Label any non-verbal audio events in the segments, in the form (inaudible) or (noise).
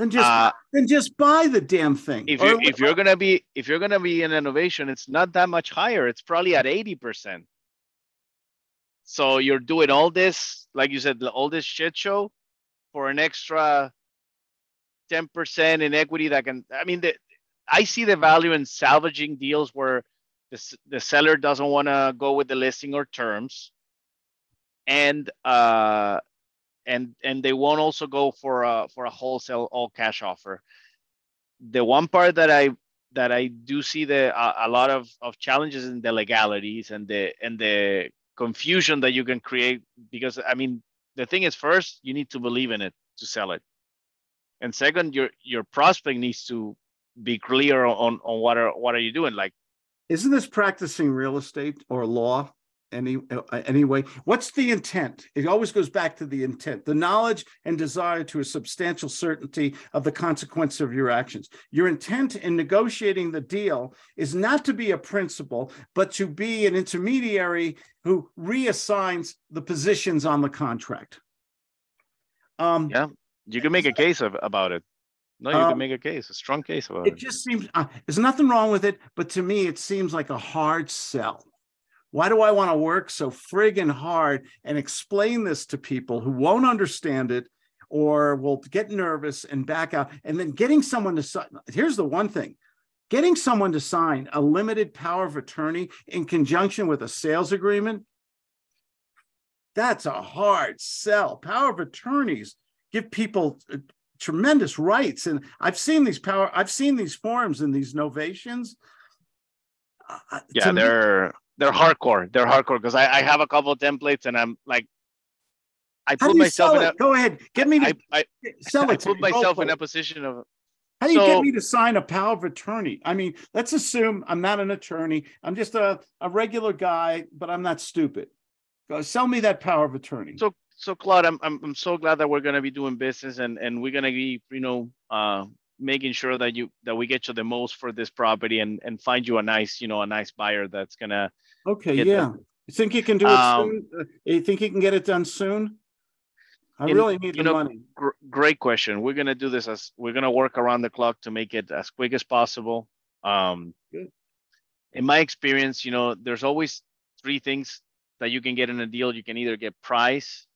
Then just uh, then just buy the damn thing. If you if you're gonna be if you're gonna be in novation, it's not that much higher. It's probably at eighty percent. So you're doing all this, like you said, all this shit show for an extra ten percent in equity that can. I mean, the, I see the value in salvaging deals where the the seller doesn't want to go with the listing or terms, and uh, and and they won't also go for a for a wholesale all cash offer. The one part that I that I do see the a, a lot of, of challenges in the legalities and the and the confusion that you can create because I mean the thing is first you need to believe in it to sell it, and second your your prospect needs to be clear on on what are what are you doing like. Isn't this practicing real estate or law? Any uh, anyway. What's the intent? It always goes back to the intent the knowledge and desire to a substantial certainty of the consequence of your actions. Your intent in negotiating the deal is not to be a principal but to be an intermediary who reassigns the positions on the contract. Um, yeah you can make a case of, about it. No, you um, can make a case, a strong case about it. It. just seems uh, there's nothing wrong with it, but to me, it seems like a hard sell. Why do I want to work so friggin' hard and explain this to people who won't understand it or will get nervous and back out? And then getting someone to sign. Here's the one thing getting someone to sign a limited power of attorney in conjunction with a sales agreement. That's a hard sell. Power of attorneys give people uh, tremendous rights. And I've seen these power, I've seen these forms and these novations. Uh, yeah, they're they're hardcore. They're hardcore because I, I have a couple templates and I'm like, I put myself in a, Go ahead, get me to I, I, sell it. I put myself in a position of. How do you so, get me to sign a power of attorney? I mean, let's assume I'm not an attorney. I'm just a, a regular guy, but I'm not stupid. Go sell me that power of attorney. So, so Claude, I'm, I'm, I'm so glad that we're going to be doing business and, and we're going to be, you know, uh, making sure that you that we get you the most for this property and and find you a nice you know a nice buyer that's gonna okay yeah. you think you can do it um, soon? Uh, you think you can get it done soon? I really need the know, money. gr- great question. We're gonna do this as we're gonna work around the clock to make it as quick as possible. Um Good. in my experience you know there's always three things that you can get in a deal. You can either get price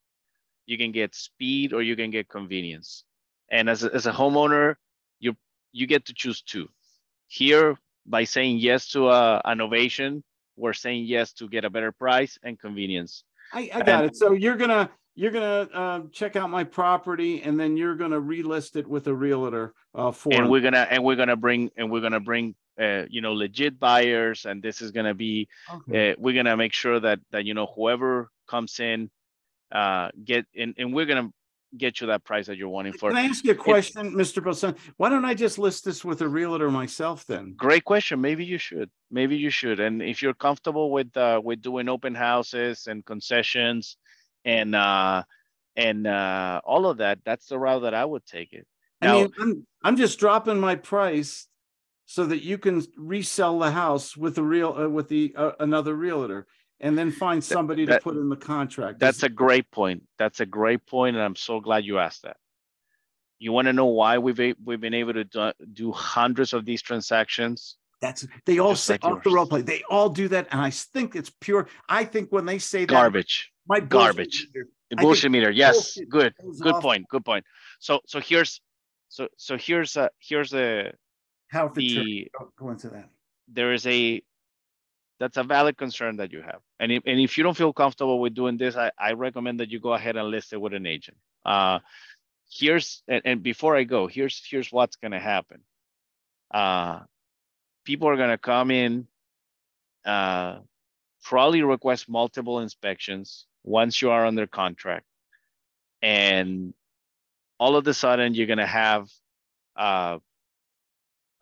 you can get speed or you can get convenience. And as a, as a homeowner you get to choose two. Here, by saying yes to a, an ovation, we're saying yes to get a better price and convenience. I, I got and, it. So you're gonna you're gonna uh, check out my property, and then you're gonna relist it with a realtor uh, for. And we're gonna and we're gonna bring and we're gonna bring uh, you know legit buyers, and this is gonna be okay. uh, we're gonna make sure that that you know whoever comes in uh, get and, and we're gonna get you that price that you're wanting for. Can I ask you a question, Mr. Bilson? Why don't I just list this with a realtor myself then? Great question. Maybe you should. Maybe you should. And if you're comfortable with uh, with doing open houses and concessions and uh, and uh, all of that, that's the route that I would take it. Now, I mean, I'm I'm just dropping my price so that you can resell the house with a real uh, with the uh, another realtor and then find somebody that, to put in the contract. That's a great point. That's a great point, and I'm so glad you asked that. You want to know why we've we've been able to do, do hundreds of these transactions? That's they all say like off the role play. They all do that, and I think it's pure. I think when they say that, garbage, my garbage, meter, bullshit meter. Yes, good, good point, good point. So so here's so so here's uh here's a how the go into that. There is a that's a valid concern that you have. And if, and if you don't feel comfortable with doing this, I, I recommend that you go ahead and list it with an agent. Uh, here's, and, and before I go, here's, here's what's going to happen. Uh, people are going to come in, uh, probably request multiple inspections once you are under contract. And all of a sudden, you're going to have uh,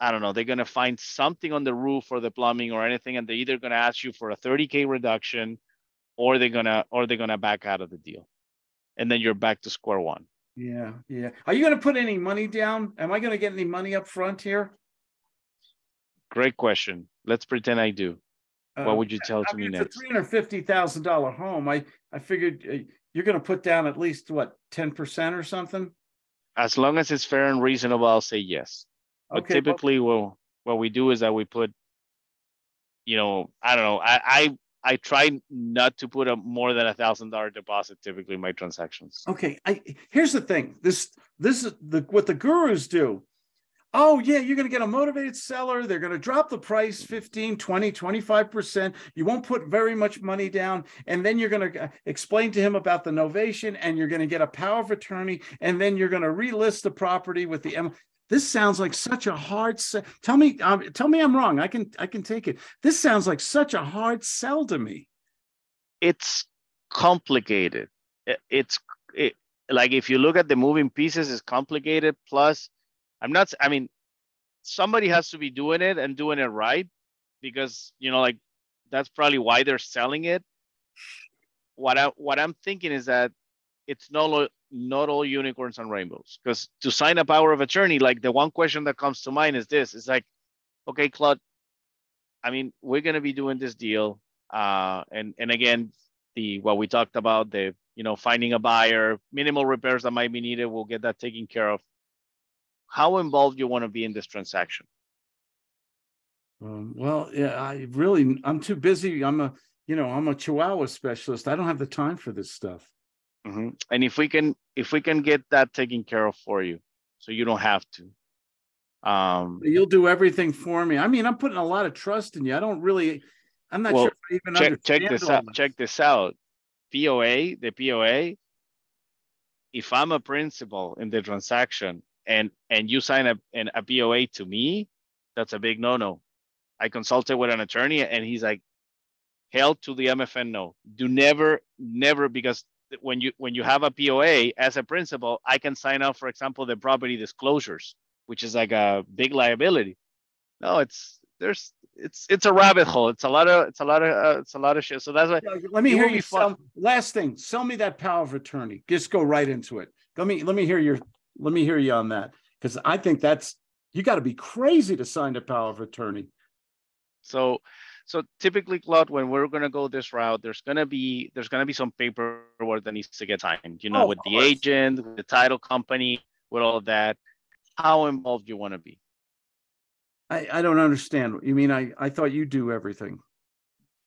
I don't know, they're going to find something on the roof or the plumbing or anything, and they're either going to ask you for a 30K reduction or they're going to, or they're going to back out of the deal. And then you're back to square one. Yeah. Yeah. Are you going to put any money down? Am I going to get any money up front here? Great question. Let's pretend I do. Uh, what would you tell I to mean, me it's next? It's a $350,000 home. I, I figured uh, you're going to put down at least what, 10% or something? As long as it's fair and reasonable, I'll say yes. But Okay, typically, well, what we do is that we put, you know, I don't know. I I, I try not to put a more than a thousand dollar deposit typically in my transactions. Okay, I here's the thing. This this is the what the gurus do. Oh yeah, you're going to get a motivated seller. They're going to drop the price 15, 20, 25%. You won't put very much money down and then you're going to uh, explain to him about the novation and you're going to get a power of attorney and then you're going to relist the property with the M this sounds like such a hard sell. Tell me um, tell me I'm wrong. I can I can take it. This sounds like such a hard sell to me. It's complicated. It's it, like if you look at the moving pieces, it's complicated. Plus, I'm not. I mean, somebody has to be doing it and doing it right because you know, like that's probably why they're selling it. What I what I'm thinking is that it's lo- not all unicorns and rainbows because to sign a power of attorney, like the one question that comes to mind is this: it's like, okay, Claude, I mean, we're gonna be doing this deal, uh, and and again, the what we talked about, the you know finding a buyer, minimal repairs that might be needed, we'll get that taken care of. How involved you want to be in this transaction? Um, well, yeah, I really, I'm too busy. I'm a, you know, I'm a Chihuahua specialist. I don't have the time for this stuff. Mhm. And if we can if we can get that taken care of for you, so you don't have to. Um, You'll do everything for me. I mean, I'm putting a lot of trust in you. I don't really, I'm not Well, sure if I even check check this out. this. Check this out. POA, the POA. If I'm a principal in the transaction and and you sign a an, a POA to me, that's a big no-no. I consulted with an attorney and he's like, hell to the MFN no. Do never, never because when you when you have a POA as a principal, I can sign up, for example, the property disclosures, which is like a big liability. No, it's there's it's it's a rabbit hole. It's a lot of it's a lot of uh, it's a lot of shit. So that's why Let me hear you last thing, sell me that power of attorney. Just go right into it. Let me, let me hear your, let me hear you on that. Cause I think that's, you got to be crazy to sign a power of attorney. So, so typically, Claude, when we're gonna go this route, there's gonna be there's gonna be some paperwork that needs to get signed. You know, Oh, with the agent, with the title company, with all of that. How involved you want to be? I, I don't understand. You mean, I, I thought you do everything.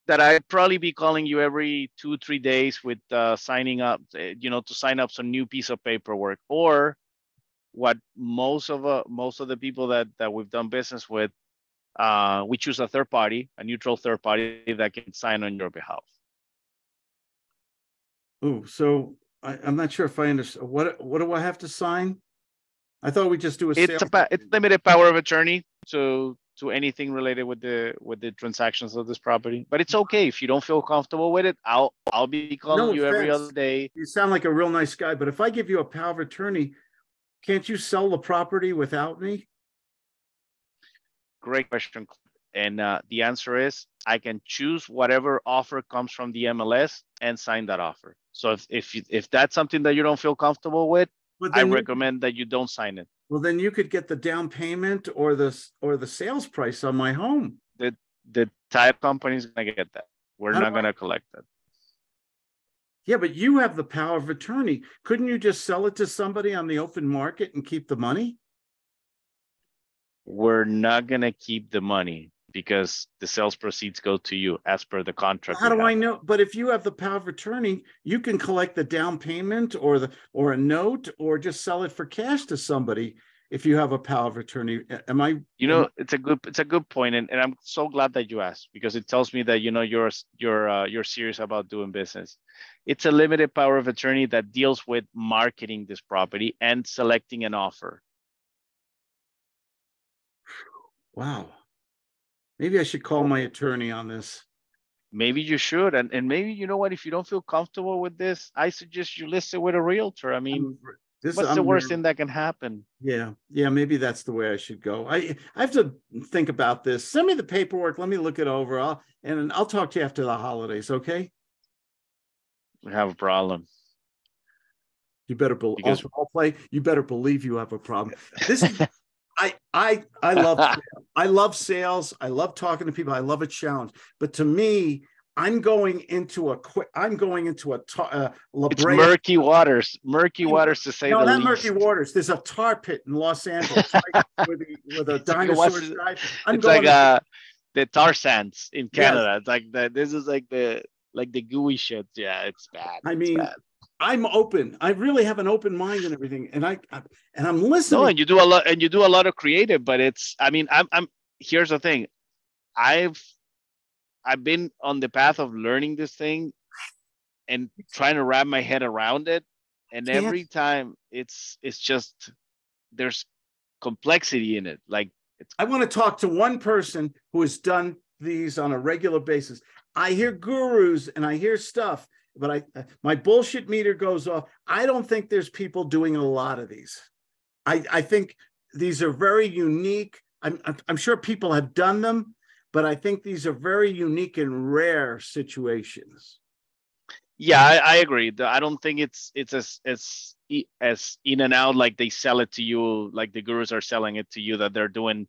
That I'd probably be calling you every two three days with uh, signing up. uh, You know, to sign up some new piece of paperwork, or what most of uh, most of the people that that we've done business with, uh, we choose a third party, a neutral third party that can sign on your behalf. Oh, so I, I'm not sure if I understand. What, what do I have to sign? I thought we just do a it's sale. a it's limited power of attorney to to anything related with the with the transactions of this property but it's okay if you don't feel comfortable with it i'll i'll be calling No you every other day You sound like a real nice guy, but if I give you a power of attorney, can't you sell the property without me? Great question and uh, the answer is i can choose whatever offer comes from the mls and sign that offer so if if, you, if that's something that you don't feel comfortable with i you- recommend that you don't sign it Well, then you could get the down payment or the, or the sales price on my home. the title company is going to get that we're How not going to collect that Yeah, but you have the power of attorney. Couldn't you just sell it to somebody on the open market and keep the money? We're not going to keep the money because the sales proceeds go to you as per the contract. How do I know? But if you have the power of attorney, you can collect the down payment or the, or a note, or just sell it for cash to somebody if you have a power of attorney. Am I? You know, it's a good it's a good point, and, and I'm so glad that you asked because it tells me that you know you're you're uh, you're serious about doing business. It's a limited power of attorney that deals with marketing this property and selecting an offer. Wow. Maybe I should call my attorney on this. Maybe you should, and and maybe you know what? If you don't feel comfortable with this, I suggest you list it with a realtor. I mean, I'm- this- what's the I'm worst very- thing that can happen? Yeah, yeah, maybe that's the way I should go. I I have to think about this. Send me the paperwork. Let me look it over. I'll and I'll talk to you after the holidays, okay? We have a problem. You better believe Because- I'll play. You better believe you have a problem. This is (laughs) I I I love (laughs) I love sales. I love talking to people. I love a challenge. But to me, I'm going into a quick. I'm going into a tar, uh, La It's murky waters, murky waters to say no, the not least. murky waters. There's a tar pit in Los Angeles right, (laughs) where the where the It's like a I'm it's like uh the tar sands in Yes. Canada. It's like the this is like the like the gooey shit. Yeah, it's bad. I mean, bad. I'm open. I really have an open mind and everything, and I, I and I'm listening. no, and you do a lot and you do a lot of creative, but it's I mean, I'm I'm here's the thing. I've I've been on the path of learning this thing and trying to wrap my head around it. And every time it's it's just there's complexity in it. Like I want to talk to one person who has done these on a regular basis. I hear gurus and I hear stuff, but I my bullshit meter goes off. I don't think there's people doing a lot of these. I I think these are very unique. I'm I'm- sure people have done them, but I think these are very unique and rare situations. Yeah, I, I agree. I don't think it's it's as as as in and out like they sell it to you, like the gurus are selling it to you that they're doing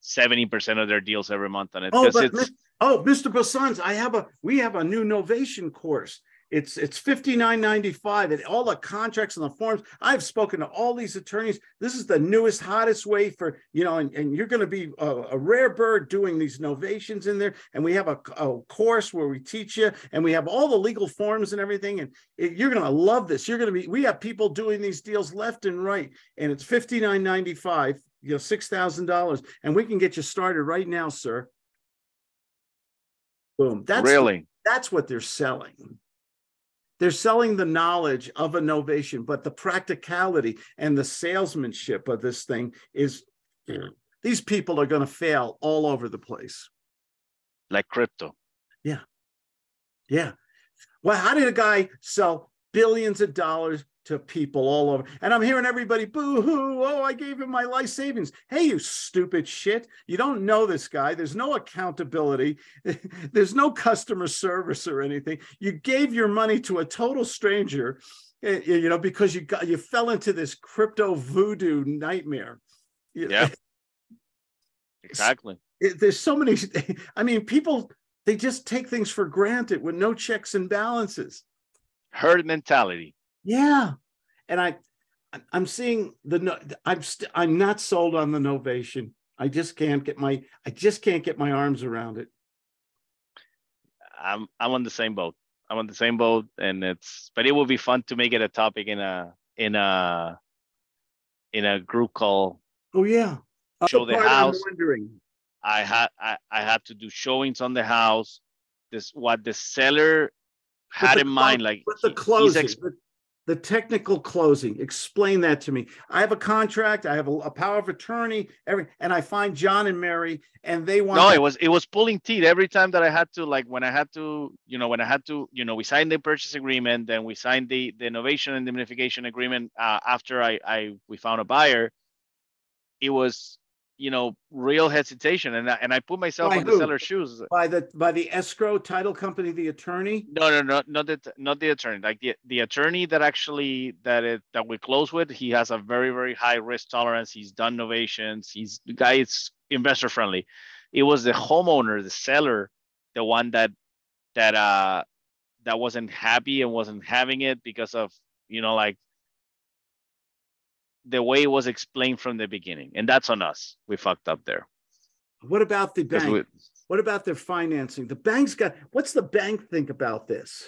seventy percent of their deals every month on it. Oh, but oh, Mr. Bassans, I have a we have a new novation course. It's it's fifty nine ninety five, and all the contracts and the forms. I've spoken to all these attorneys. This is the newest, hottest way for you know, and, and you're going to be a, a rare bird doing these novations in there. And we have a, a course where we teach you, and we have all the legal forms and everything. And it, you're going to love this. You're going to be. We have people doing these deals left and right, and it's fifty nine ninety five. You know, six thousand dollars, and we can get you started right now, sir. Boom. That's really that's what they're selling. They're selling the knowledge of innovation, but the practicality and the salesmanship of this thing is these people are going to fail all over the place. like crypto. Yeah. Yeah. Well, how did a guy sell billions of dollars to people all over? And I'm hearing everybody boo hoo. Oh, I gave him my life savings. Hey, you stupid shit. You don't know this guy. There's no accountability. (laughs) There's no customer service or anything. You gave your money to a total stranger, eh, you know, because you got you fell into this crypto voodoo nightmare. Yeah. (laughs) Exactly. there's so many (laughs) i mean people they just take things for granted with no checks and balances Herd mentality. Yeah and i i'm seeing the no- i'm st- i'm not sold on the novation i just can't get my i just can't get my arms around it I'm I'm on the same boat. I'm on the same boat, and it's but it will be fun to make it a topic in a in a in a group call. oh yeah uh, Show Other the part I'm house. wondering I had I, I had to do showings on the house. This what the seller had the in mind, like but the closing ex- the, the technical closing explain that to me i have a contract i have a, a power of attorney every and i find john and mary and they want no, to- it was it was pulling teeth every time that I had to like when I had to you know when I had to you know we signed the purchase agreement, then we signed the the novation and indemnification agreement uh, after I I we found a buyer. It was you know real hesitation, and I, and I put myself By on the seller's shoes. by the by the escrow title company the attorney No, no, no, not the not the attorney. Like the the attorney that actually that it that we close with, he has a very very high risk tolerance. He's done novations He's the guy is investor friendly. It was the homeowner, the seller, the one that that uh that wasn't happy and wasn't having it because of you know like the way it was explained from the beginning, and that's on us. We fucked up there. What about the bank? we- what about their financing? The bank's got what's the bank think about this?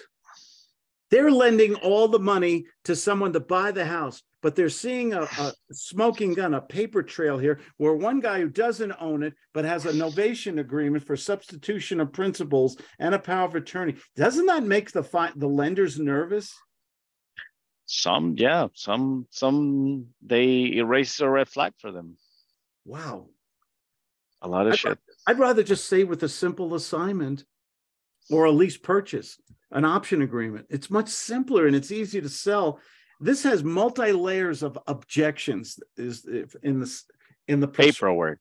They're lending all the money to someone to buy the house, but they're seeing a, a smoking gun, a paper trail here, where one guy who doesn't own it but has a novation agreement for substitution of principals and a power of attorney. Doesn't that make the fi- the lenders nervous? Some yeah some some they erase a red flag for them Wow. a lot of I shit I'd rather just say with a simple assignment or a lease purchase, an option agreement. It's much simpler and it's easy to sell. This has multi layers of objections. Is if in this in the pers- paperwork.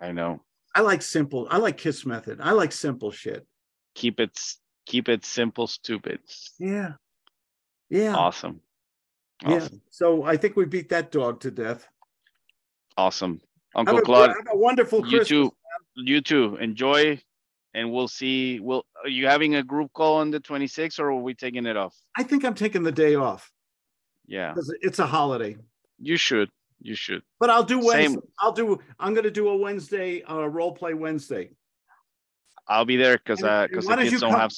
I know. I like simple. I like Kiss method. I like simple shit. Keep it keep it simple, stupid. Yeah, yeah, Awesome. yeah. So I think we beat that dog to death. Awesome. Have Uncle a, Claude, have a wonderful you Christmas. too. You too. Enjoy and we'll see. Will are you having a group call on the 26th, or are we taking it off? I think I'm taking the day off Yeah, it's a holiday. you should. You should. But I'll do Wednesday. Same. I'll do. I'm going to do a Wednesday uh, role play Wednesday. I'll be there because uh because why the kids don't come- have.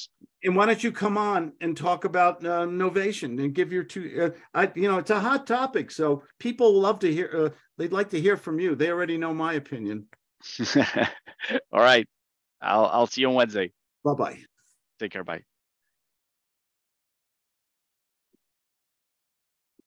And why don't you come on and talk about uh, novation and give your two? Uh, I, you know, it's a hot topic, so people love to hear. Uh, they'd like to hear from you. They already know my opinion. (laughs) All right. I'll I'll see you on Wednesday. Bye bye. Take care. Bye.